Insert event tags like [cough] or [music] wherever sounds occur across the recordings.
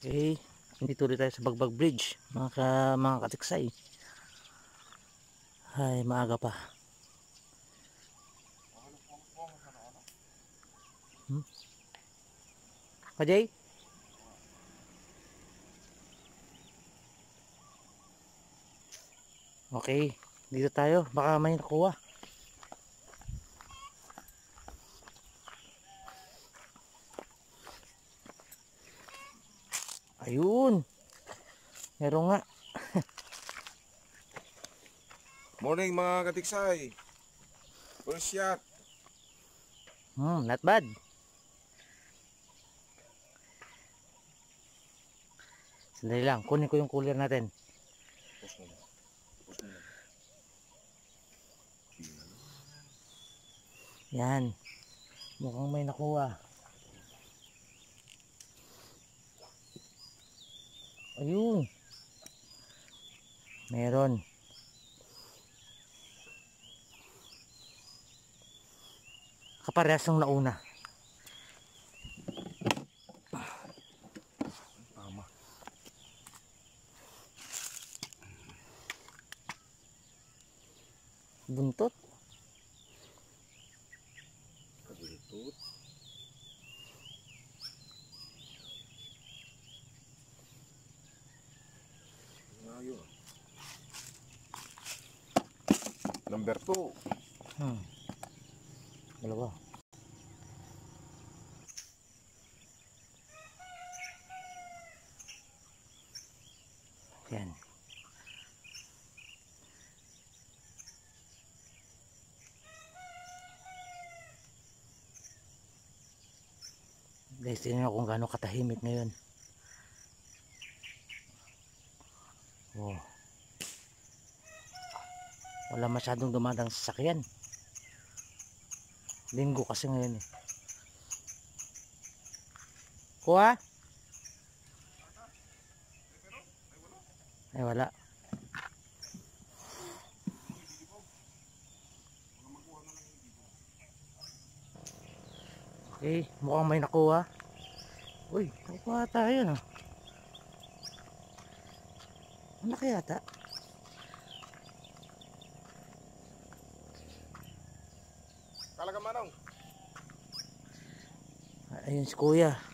Okay, dito tayo sa Bagbag Bridge, mga, ka, mga katiksay. Ay, maaga pa. Hmm? Kajay? Okay, dito tayo. Baka may nakuha. Ayun. Meron nga. Morning mga katiksay. First shot. Hmm, not bad. Sandali lang, kunin ko yung cooler natin. Pus mo na. Pus mo na. Yan. Mukhang may nakuha. Ayun. Meron. Kaparehas ng nauna. Tama. Buntot. Kabulitut. Ngayon. Number 2. Hmm. Dalawa. Yan. Guys, tingnan kung gaano katahimik ngayon. Oh. Wala masyadong dumadang sasakyan. Linggo kasi ngayon eh. Kuha? Ay wala. Okay, mukhang may nakuha. Uy, nakuha tayo no. Ano kaya yata? Talaga manong. Ayun si kuya.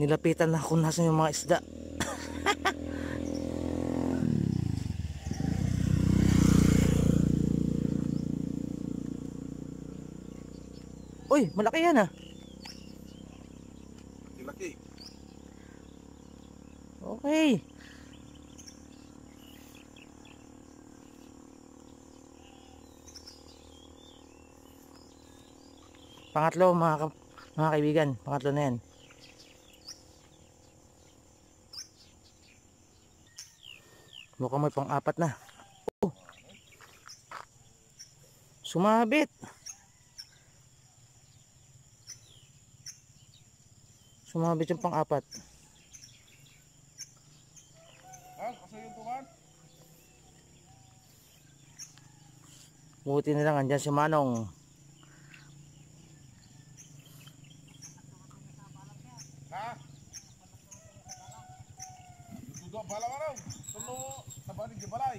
Nilapitan na kung nasan yung mga isda. [laughs] Uy, malaki yan ah. Laki. Okay. Pangatlo mga, ka- mga kaibigan, pangatlo na yan. Mukhang may pang-apat na. Oh. Sumabit. Sumabit yung pang-apat. Buti na lang andyan si Manong. Ha? Dudok bala manong. Tulo. Tabani di balay.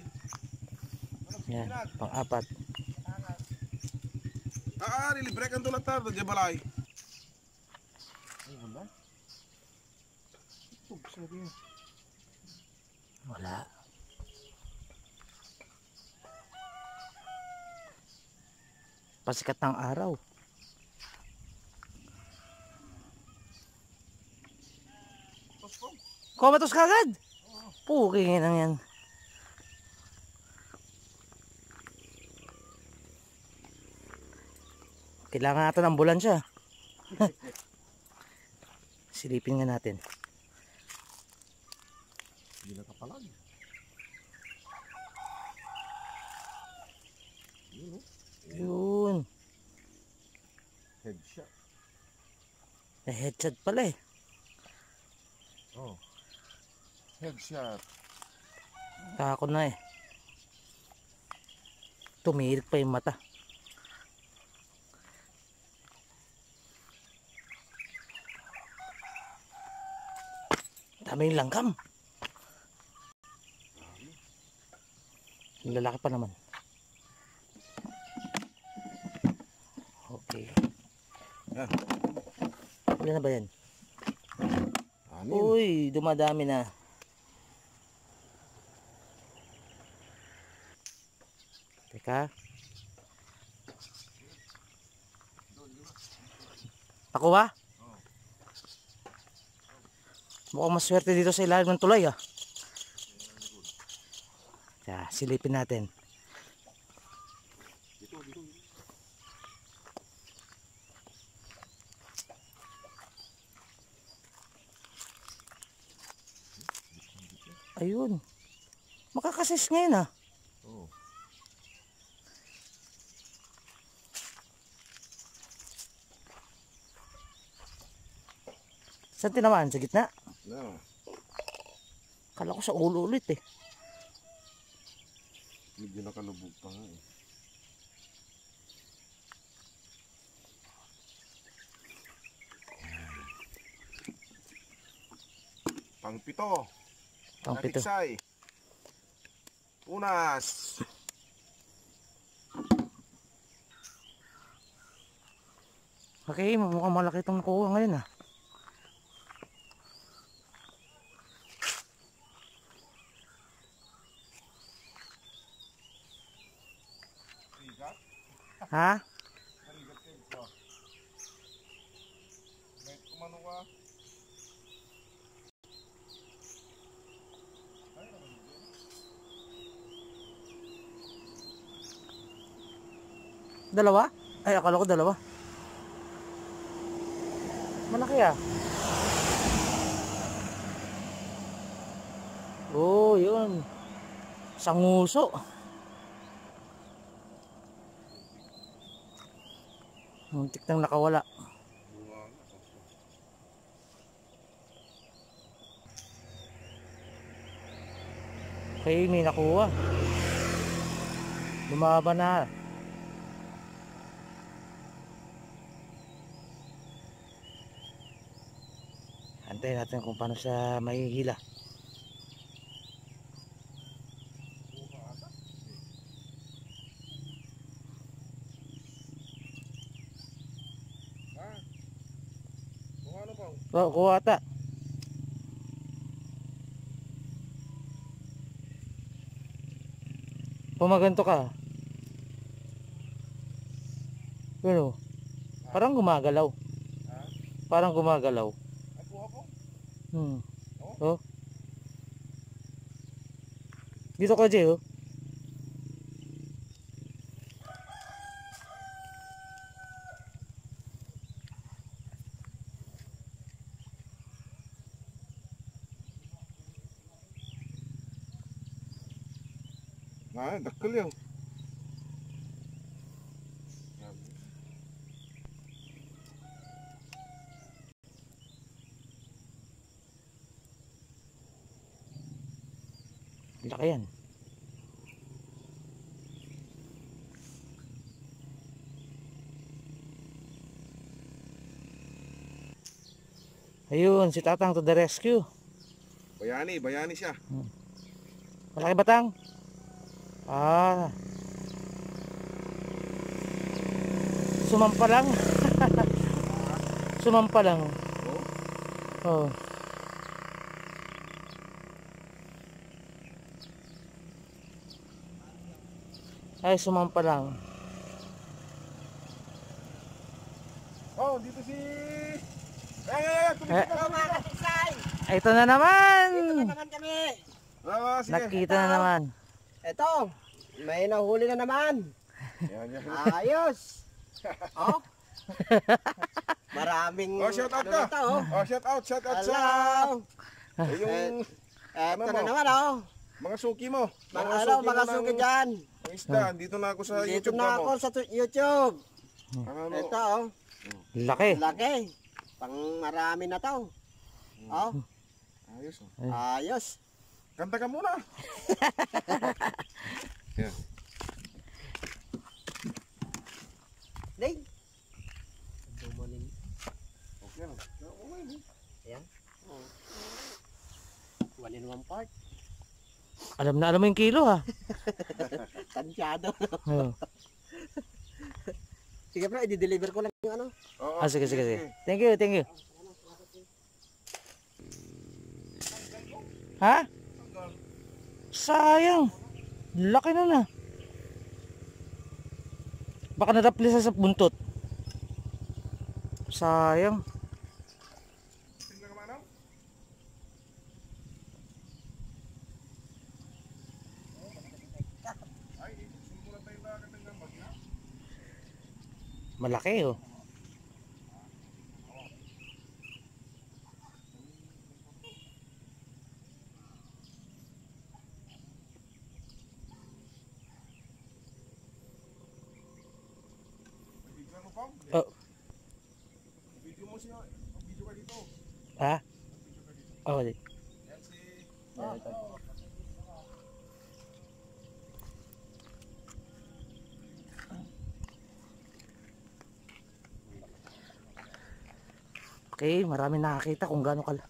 Yan, pang-apat. Ah, tardo di balay. Ay, wala. Pasikat ng araw. Tospong. Kumatos ka agad. Puking lang yan. Kailangan natin ambulansya. [laughs] Silipin nga natin. Hindi nakapalag. Yun, oh. Yun. Headshot. May headshot pala eh. Oh. Headshot. Kako na eh. Tumirik pa yung mata. Daming langgam. Ang lalaki pa naman. Okay. Yan. Ilan na ba yan? Anim. Uy, dumadami na. Teka. Ako ba? Mukhang maswerte dito sa ilalim ng tulay ah. Kaya silipin natin. Ayun. Makakasis ngayon ah. Oo. Saan tinamaan? Sa gitna? No. Kala ko sa ulo ulit eh. Medyo nakalubog pa nga eh. Pangpito. Pang pito. Natiksay. Unas. Okay, mukhang malaki itong nakuha ngayon ah. Ha? Dalawa? Ay, akala ko dalawa. Malaki ah. Oh, yun. Sanguso. Muntik nang nakawala. Okay, may nakuha. Lumaba na. Antayin natin kung paano siya mahihila. Ha? Kung Oh, kuha ata. Pumaganto ka. Ano? Parang gumagalaw. Ha? Parang gumagalaw. Hmm. Oh? Oh. Dito ka, Jay, oh. Ay, dakkel yun. Laki yan. Ayun, si Tatang to the rescue. Bayani, bayani siya. Malaki batang? Ah. Sumampa lang. [laughs] Sumampa lang. Oh? Oh. Ay, sumampa lang. Oh, dito si... Ay, ay, ay, tumigil Eh. ka, tumigil ka. Ay, Ito na naman! naman kami. Ah, sige. Nakita na naman. Ito, may nahuli na naman. Ayos. oh. Maraming Oh, shout out ka. ano oh. Oh, shout out, shout out sa... Hello. Eh, yung Ito Ano na naman oh. mga suki mo. Mga ano, suki mga mo ng- suki dyan. ng isda. Dito na ako sa Dito YouTube na na ako mo. sa tu- YouTube. Ano, Ito oh. Laki. Laki. Pang marami na to. Oh, ayos. oh. ayos. Kanta ka muna. [laughs] Yan. Ding. Dumanin. Okay. na. Okay. na. Ayan. Oh. One in one part. Alam na alam mo yung kilo ha. [laughs] Tansyado. Oo. Sige bro, i-deliver ko lang yung ano. Oo, Ah, sige, sige, sige. Thank you, thank you. Ha? Sayang. Laki na na. Baka nadapli sa buntot. Sayang. Tingnan ka manang. Ay, sumulat tayo na agad ng bagya. Malaki oh. Video? Oh. Video mo siya. Video ka dito. Ha? Oh, di. Yan si... Okay, marami nakakita kung gaano kala.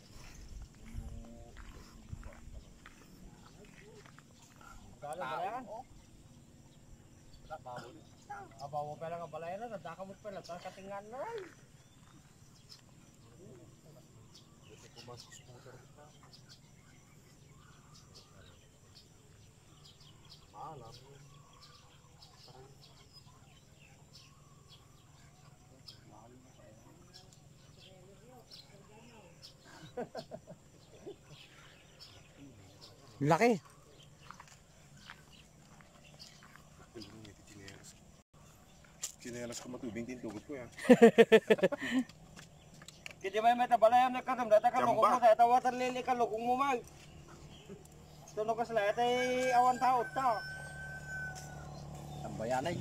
Abaw mo pala nga balay na, nadakamot pala, tapos katingan na rin. Laki. Chinelas ko matubing din tugot ko yan. [laughs] Kaya may meta balay na kadam, data ka lukong mo, data water lily ka lukong mo mag. Tunog ka sila, ito ay awan tao, ta. Ang bayanay.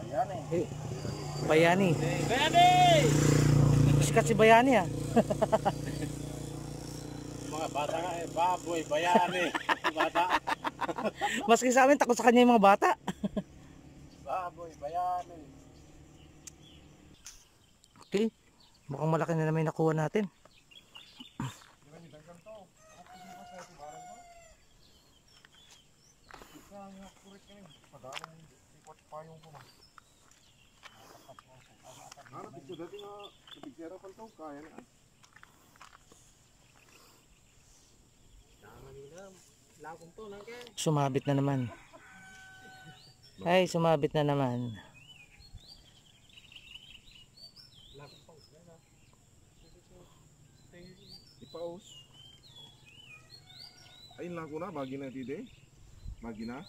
Bayanay. Bayani. Bayanay! Sikat si Bayani ah. [laughs] Mga bata nga eh, baboy, bayanay. [laughs] bata. Maski sa amin, takot sa kanya yung mga bata. Bayanay. Okay. Mukhang malaki na naman nakuha natin. Ano. Sumabit na naman. Ay, sumabit na naman. Ipaos. Ayun lang ko na, bagi na tide. Bagi na.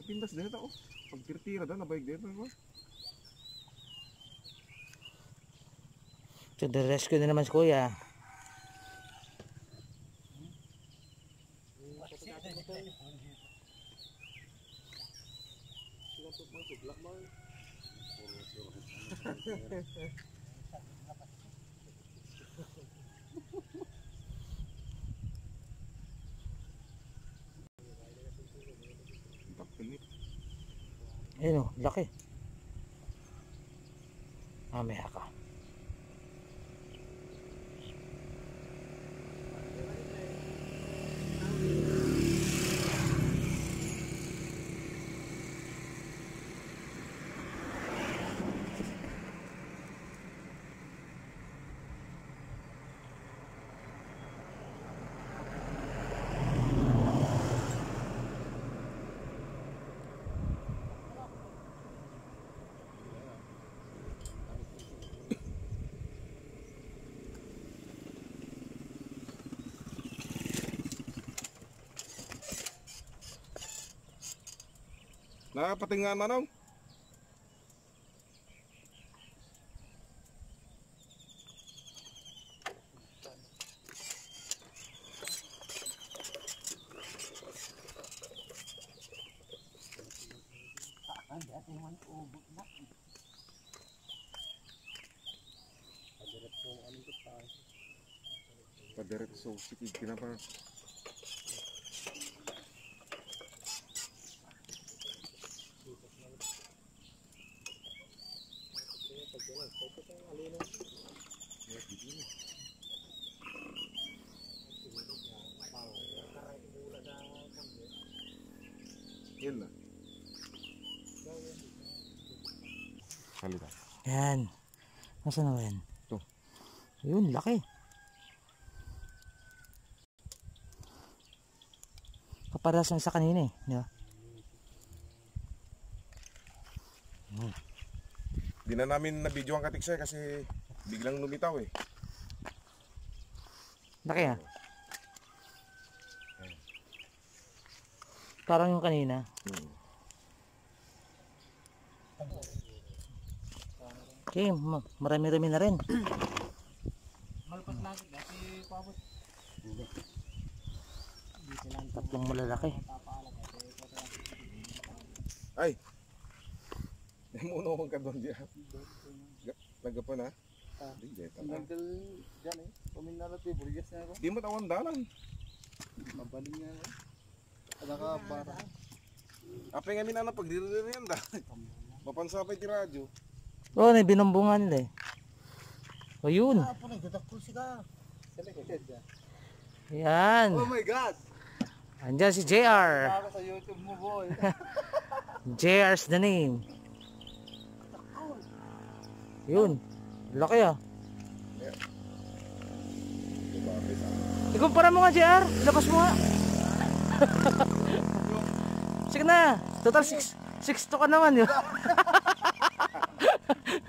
Napindas din ito, oh. Pag tira na, nabayag din ito. To the rescue na naman si Kuya. Tapinit. Ayun oh, laki. Mamaya ka. Nakapatingan manong. Padiretso, sikig kinapa. Yan. Nasaan na yan? Ito. Ayun, laki. Kaparas ng isa kanina eh. Di ba? Di na namin na video ang katiksay kasi biglang lumitaw eh. Laki ah. Parang yung kanina. Hmm. Okay, ma- marami-rami na rin. Malpas lagi kasi pabot. Tatlong malalaki. Ay! Namuno akong ka doon diyan. Nagapan ha? Hindi, di tama. Nagdal dyan eh. Paminalat eh. Burgas na ako. Di mo tawan dalan. Mabaling nga ako. Ada ka para. Apa nga minana pag diri yan da. Mapansapay ti radyo. Oh, may binambungan nila eh. O yun. Na, siya. Selected dyan. Yan. Oh my God! Andyan si JR. Ako sa YouTube mo boy. [laughs] JR's the name. Yun. Laki ah. Ikumpara mo nga JR. Labas mo nga. [laughs] Sige na. Total 6 6 to ka naman yun. [laughs]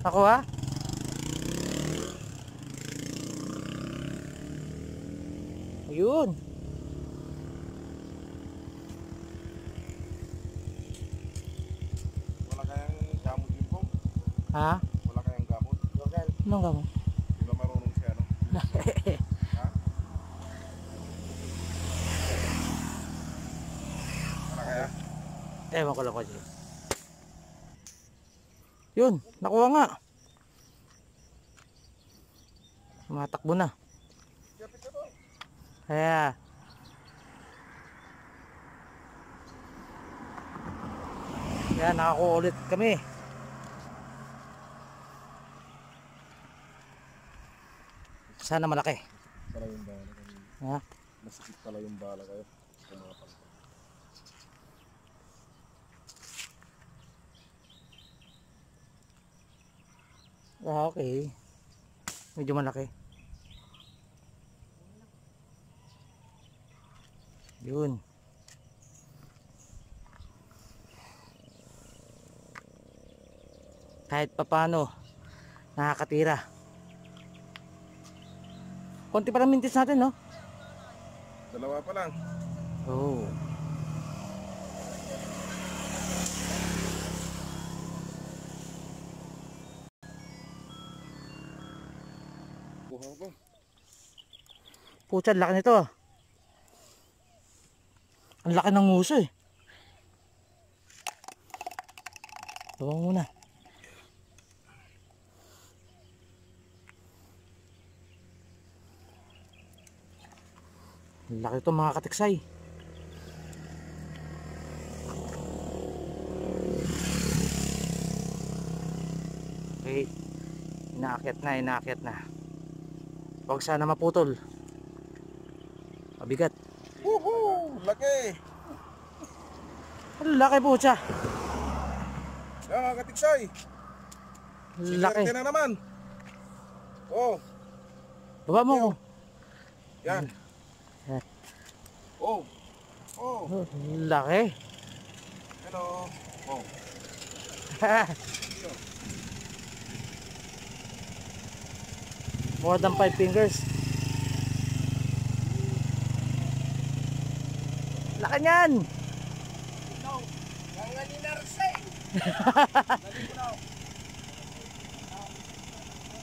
Ako ha? Ayun. Wala kayang gamot yun po. Ha? Wala kayang gamot. Anong gamo? Di ba marunong siya no? [laughs] ha? Wala kaya? Ewan ko lang ko dyan. Yun, nakuha nga. Matakbo na. Kaya. Kaya nakakuha ulit kami. Sana malaki. Pala yung bala. Ha? Masikip pala yung bala kayo. Sa Ah, okay. Medyo malaki. Yun. Kahit papano, nakakatira. Konti pa lang mintis natin, no? Dalawa pa lang. Oo. Oh. Kuha ko. Pucha, ang laki nito ah. Ang laki ng nguso eh. Tawang muna. Ang laki ito mga katiksay. Okay. Inaakyat na, inaakyat na. Huwag sana maputol. Mabigat. Woohoo! Laki! Ang laki po siya. Yan mga katiksay. Laki. Na naman. Oh, Baba mo ko. yan. Yan. Oh. Oh. Laki. Hello. Oh. [laughs] More than 5 fingers. Laki niyan. [laughs]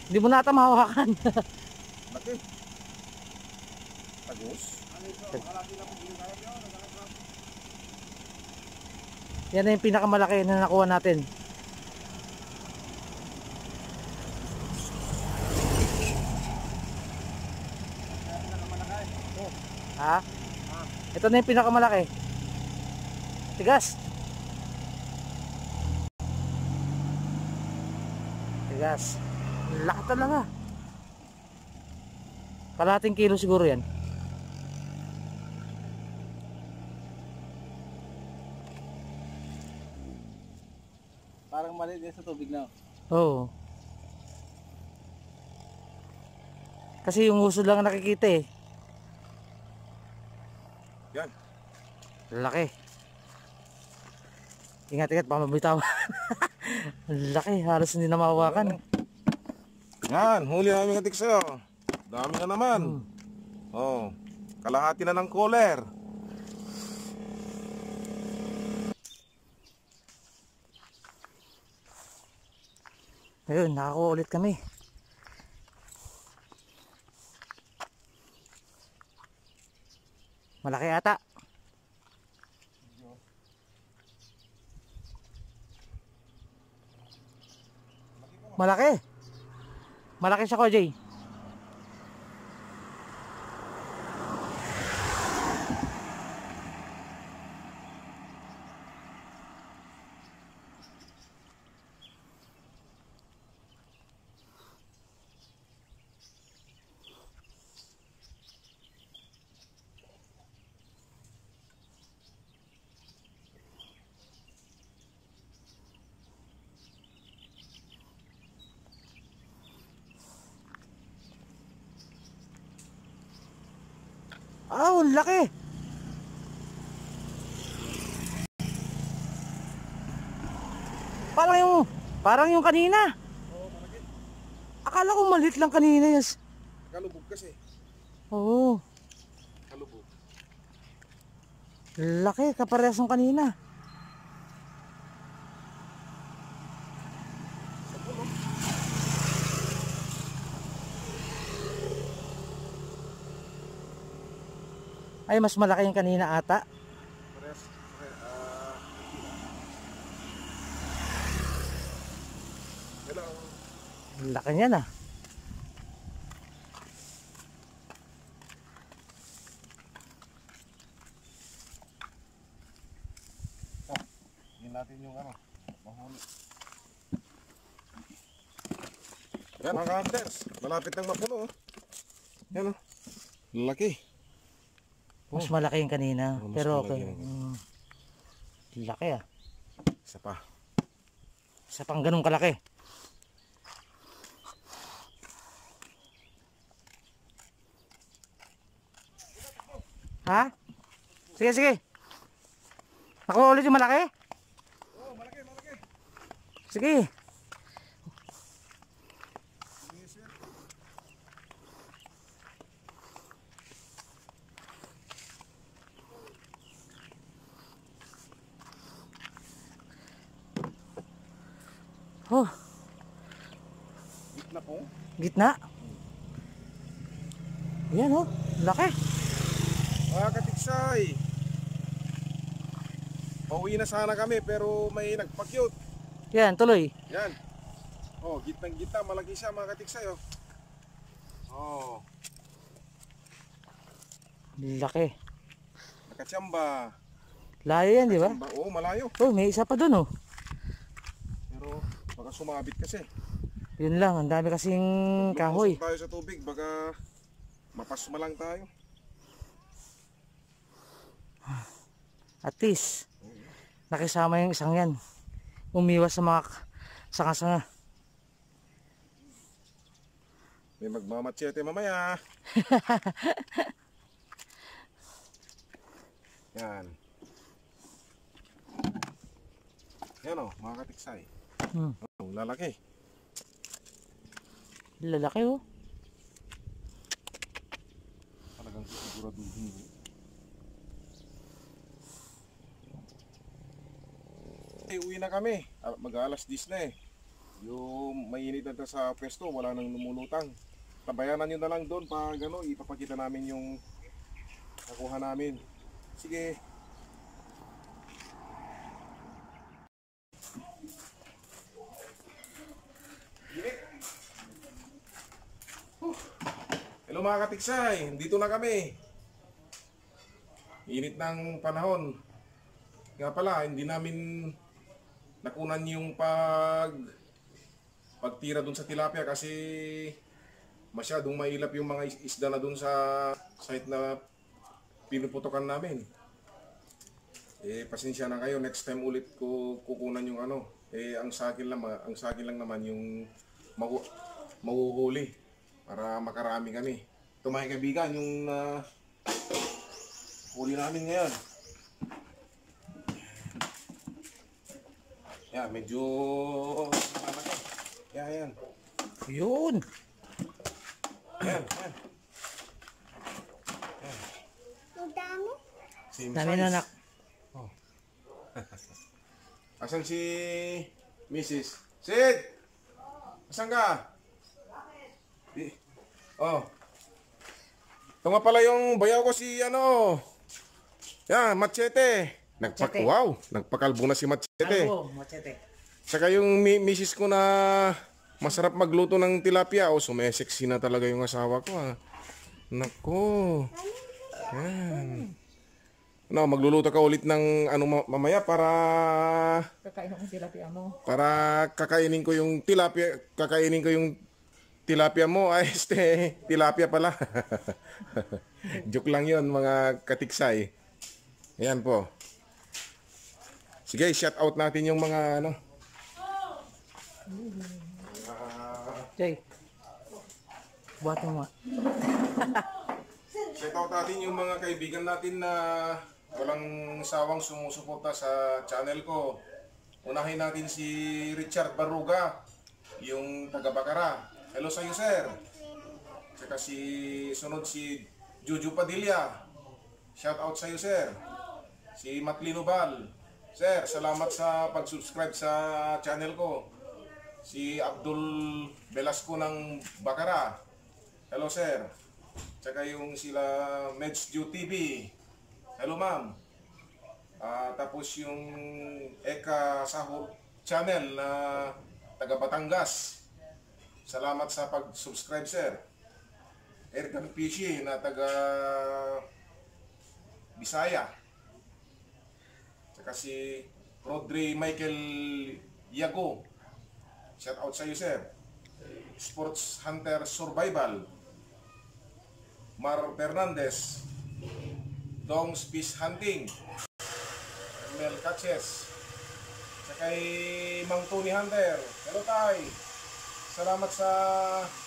Hindi mo nata mahawakan. Tagus. Yan na yung pinakamalaki na nakuha natin. Ha? Ito na yung pinakamalaki. Tigas. Tigas. Laki talaga. Kalating kilo siguro yan. Parang mali din sa tubig na. Oo. Kasi yung uso lang ang nakikita eh. Laki. Ingat ingat baka mabitaw. [laughs] Laki, halos hindi na mahawakan. Yan, huli namin katik sa'yo. Dami na naman. Oh, kalahati na ng cooler. Ayun, nakakuha ulit kami. Malaki ata. Malaki. Malaki siya ko, Jay. Ah, ang laki. Parang yung, parang yung kanina. Akala ko malit lang kanina yes. Kalubog kasi. Oo, Kalubog. laki, kaparehas ng kanina. Ay, mas malaki yung kanina ata. Laki niyan ah. Natin yung ano, mahuli. Yan mga hunters, malapit nang mapuno. oh. Yan oh. Laki. Mas malaki yung kanina. Oh, mas pero malaki okay. yung- Mm, laki ah. Isa pa. Isa pang ganun kalaki. Ha? Sige, sige. Nakuha ulit yung malaki? Oh, malaki, malaki. Sige. Oh, Gitna po. gitna. Yan oh, laki. Mga katiksay. Pauwi na sana kami pero may nagpakyot. Yan, tuloy. Yan. Oh, gitnang gitna, malaki siya mga katiksay oh. Oh, Laki. nakatsamba. Layo yan, di ba? Tsamba. Oh, malayo. Oh, may isa pa dun oh. Sumabit kasi. Yun lang, ang dami kasing kahoy. Lumusok tayo sa tubig, baka mapasma lang tayo. At least, nakisama yung isang yan. Umiwas sa mga sanga-sanga. May magmamatsete mamaya. [laughs] Yan. Yan o, mga katiksay. Hmm. Oh, lalaki. Lalaki oh. Talagang siguraduhin. Ay, uwi na kami. Al- Mag-alas 10 na eh. Yung mainit na sa pwesto, wala nang lumulutang. Tabayanan nyo na lang doon pag ano, ipapakita namin yung nakuha namin. Sige. Mga katiksay, dito na kami. Init ng panahon. Nga pala, hindi namin nakunan yung pag pagtira dun sa tilapia kasi masyadong mailap yung mga is- isda na dun sa site na pinuputokan namin. Eh pasensya na kayo, next time ulit ko kukunan yung ano. Eh ang sa akin lang ang sa akin lang naman yung mahu mahuhuli para makarami kami. Ito mga kaibigan, yung na huli namin ngayon. Yan, medyo malaki. Yan, yan. Yun. Yan, yan. Same Dami size. na nak. [laughs] Asan si Mrs. Sid! Asan ka? Di. Oh. Ito nga pala yung bayaw ko si ano. Yan, machete. Nagpak Machete. wow, nagpakalbo na si machete. Albo, machete. Saka yung mi- misis ko na masarap magluto ng tilapia. Oh, sumesexy na talaga yung asawa ko ah. Nako. Yan. No, magluluto ka ulit ng ano ma- mamaya para Kakain akong tilapia mo. para kakainin ko yung tilapia, kakainin ko yung tilapia mo. Ay, [laughs] este, tilapia pala. [laughs] Joke lang 'yon mga katiksay. Ayan po. Sige, shout out natin yung mga ano. Jay. Buhatin mo. [laughs] Shout out natin yung mga kaibigan natin na walang sawang sumusuporta sa channel ko. Unahin natin si Richard Baruga, yung taga Bacara. Hello sa iyo, sir. Tsaka si sunod si Juju Padilla. Shout out sa iyo, sir. Si Matlino Bal. Sir, salamat sa pag-subscribe sa channel ko. Si Abdul Velasco ng Bacara. Hello, sir. Tsaka yung sila Medju TV. Hello, ma'am. Ah, tapos yung Eka Saho channel na taga Batangas. Salamat sa pag-subscribe, sir. Erkan Pishi na taga Bisaya. Tsaka si Rodri Michael Yago. Shout out sa iyo, sir. Sports Hunter Survival. Mar Fernandez. Dong's Fish Hunting. Mel Catches. Sa kay Mang Tony Hunter. Hello, Tay. Salamat sa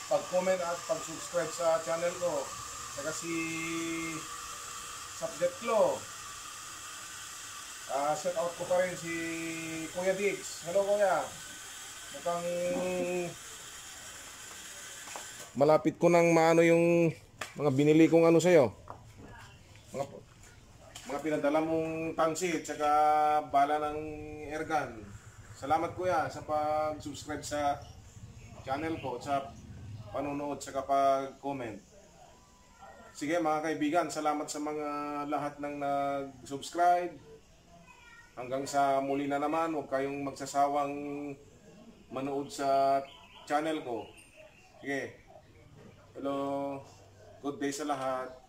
pag-comment at pag-subscribe sa channel ko. Saka si Subject Klo. Ah, shout out ko pa rin si Kuya Diggs. Hello, Kuya. Mukhang malapit ko nang maano yung mga binili kong ano sa'yo. Mga, mga pinadala mong tangsit tsaka bala ng airgun. Salamat kuya sa pag-subscribe sa channel ko sa panonood sa pag-comment. Sige mga kaibigan, salamat sa mga lahat ng nag-subscribe. Hanggang sa muli na naman, huwag kayong magsasawang manood sa channel ko. Sige. Hello. Good day sa lahat.